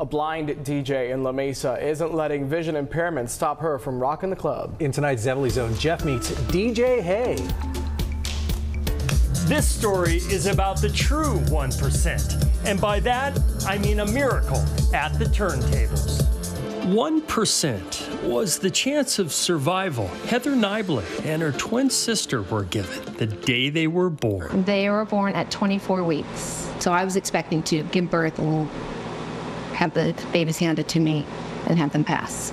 A blind DJ in La Mesa isn't letting vision impairment stop her from rocking the club. In tonight's Zevely Zone, Jeff meets DJ Hey. This story is about the true 1%. And by that, I mean a miracle at the turntables. 1% was the chance of survival Heather Nibley and her twin sister were given the day they were born. They were born at 24 weeks. So I was expecting to give birth and have the babies handed to me and have them pass.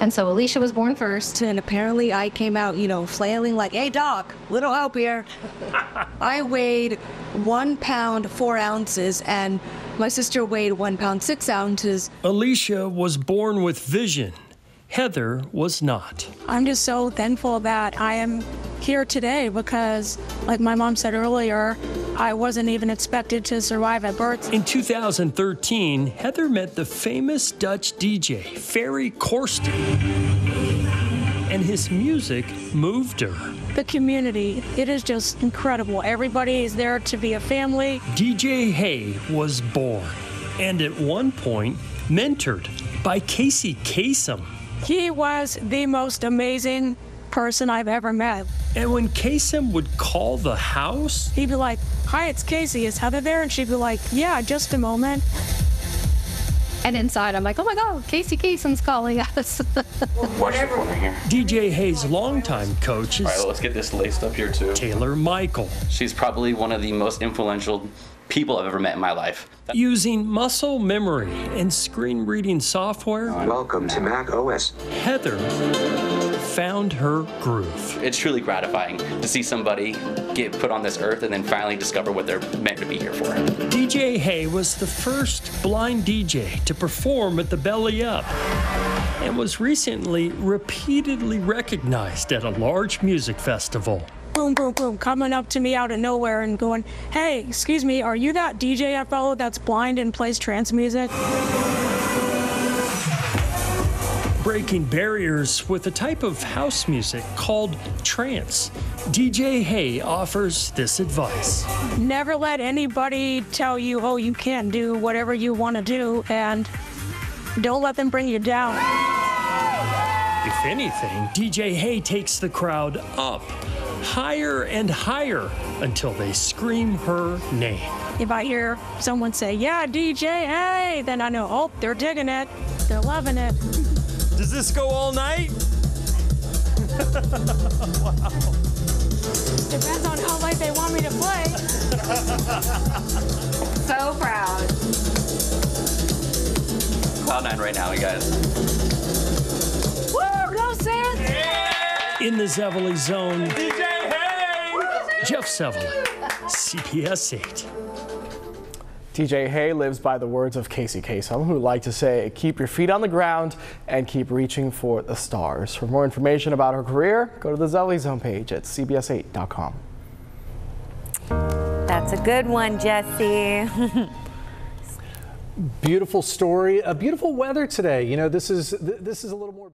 And so Alicia was born first. And apparently I came out, you know, flailing like, hey, doc, little help here. I weighed one pound, four ounces, and my sister weighed one pound, six ounces. Alicia was born with vision. Heather was not. I'm just so thankful that I am here today because, like my mom said earlier, I wasn't even expected to survive at birth. In 2013, Heather met the famous Dutch DJ, Ferry Corsten, and his music moved her. The community, it is just incredible. Everybody is there to be a family. DJ Hey was born, and at one point, mentored by Casey Kasem. He was the most amazing person I've ever met. And when Kasem would call the house, he'd be like, Hi, it's Casey. Is Heather there? And she'd be like, Yeah, just a moment. And inside, I'm like, oh my God, Casey Kasem's calling us. Whatever. DJ Hey's longtime coach is. All right, let's get this laced up here too. Taylor Michael. She's probably one of the most influential people I've ever met in my life. Using muscle memory and screen reading software. Welcome to Mac OS. Heather found her groove. It's truly gratifying to see somebody get put on this earth and then finally discover what they're meant to be here for. DJ Hey was the first blind DJ to perform at the Belly Up and was recently repeatedly recognized at a large music festival boom, boom, boom, coming up to me out of nowhere and going, hey, excuse me, are you that DJ I follow that's blind and plays trance music? Breaking barriers with a type of house music called trance. DJ Hey offers this advice Never let anybody tell you, oh, you can't do whatever you want to do, and don't let them bring you down. If anything, DJ Hey takes the crowd up higher and higher until they scream her name. If I hear someone say, Yeah, DJ, hey, then I know, oh, they're digging it. They're loving it. Does this go all night? wow. Depends on how late they want me to play. so proud. Cloud nine right now, you guys. Woo, go Sans! Yeah! In the Zevely Zone. DJ Hey! Jeff Zevely, CBS 8. DJ Hey lives by the words of Casey Kasem, who liked to say, keep your feet on the ground and keep reaching for the stars. For more information about her career, go to the Zevely Zone page at cbs8.com. That's a good one, Jesse. beautiful story. A beautiful weather today. You know, this is this is a little more